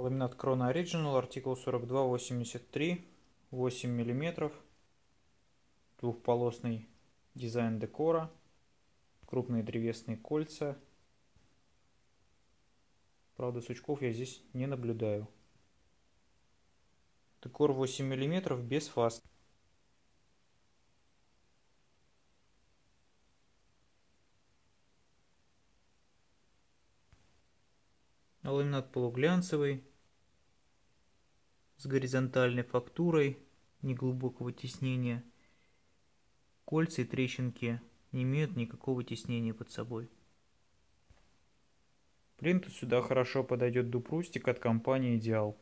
Ламинат Крона Original, артикул 4283, 8 мм, двухполосный дизайн декора, крупные древесные кольца. Правда, сучков я здесь не наблюдаю. Декор 8 мм без фас. Ламинат полуглянцевый, с горизонтальной фактурой, неглубокого теснения. Кольца и трещинки не имеют никакого теснения под собой. Принту сюда хорошо подойдет дупрустик от компании Идеал.